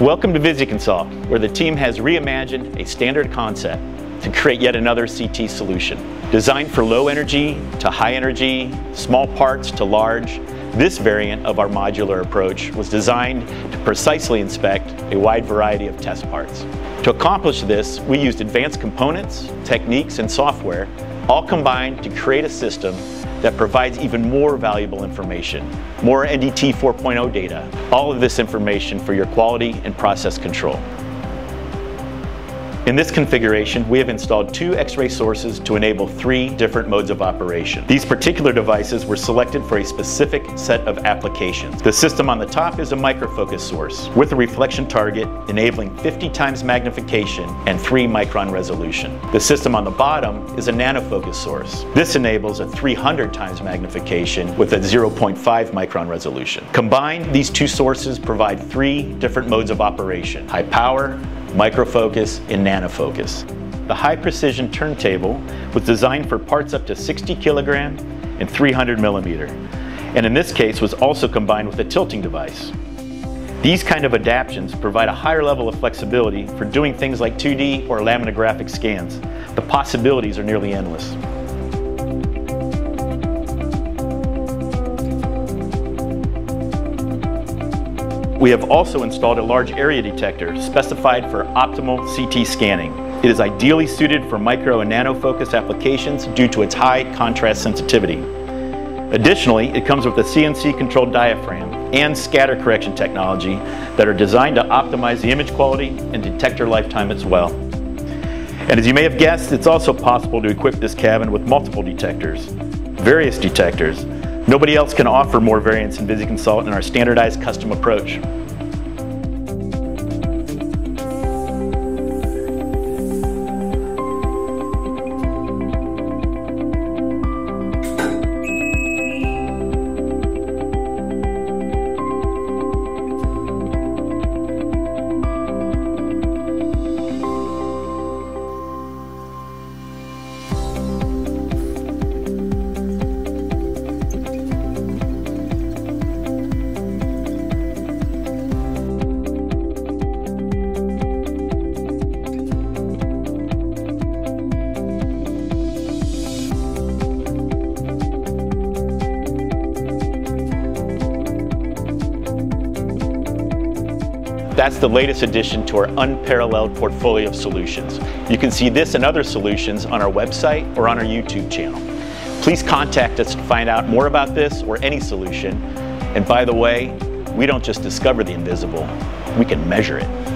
Welcome to VisiConsult, where the team has reimagined a standard concept to create yet another CT solution. Designed for low energy to high energy, small parts to large, this variant of our modular approach was designed to precisely inspect a wide variety of test parts. To accomplish this, we used advanced components, techniques, and software, all combined to create a system that provides even more valuable information, more NDT 4.0 data, all of this information for your quality and process control. In this configuration, we have installed two X-ray sources to enable three different modes of operation. These particular devices were selected for a specific set of applications. The system on the top is a microfocus source with a reflection target enabling 50 times magnification and 3 micron resolution. The system on the bottom is a nanofocus source. This enables a 300 times magnification with a 0.5 micron resolution. Combined, these two sources provide three different modes of operation, high power, microfocus, and nanofocus. The high precision turntable was designed for parts up to 60 kilogram and 300 millimeter, and in this case was also combined with a tilting device. These kind of adaptions provide a higher level of flexibility for doing things like 2D or laminographic scans. The possibilities are nearly endless. We have also installed a large area detector specified for optimal CT scanning. It is ideally suited for micro and nano focus applications due to its high contrast sensitivity. Additionally, it comes with a CNC controlled diaphragm and scatter correction technology that are designed to optimize the image quality and detector lifetime as well. And as you may have guessed, it's also possible to equip this cabin with multiple detectors, various detectors, Nobody else can offer more variants in VisiConsult in our standardized custom approach. That's the latest addition to our unparalleled portfolio of solutions. You can see this and other solutions on our website or on our YouTube channel. Please contact us to find out more about this or any solution. And by the way, we don't just discover the invisible, we can measure it.